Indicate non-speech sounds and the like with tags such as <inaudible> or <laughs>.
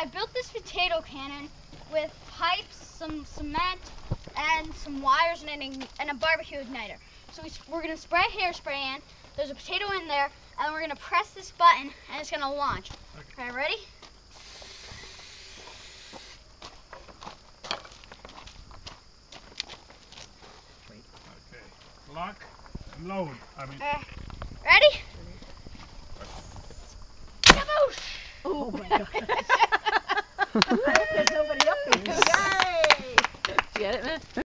I built this potato cannon with pipes, some cement, and some wires and, an, and a barbecue igniter. So we, we're gonna spray hairspray in. There's a potato in there, and we're gonna press this button, and it's gonna launch. Okay. Okay, ready? Okay. Lock and load. I mean, Uh, ready? Kaboosh! Oh my god. <laughs> <laughs> There's nobody up here. Yay! Did you get it, man?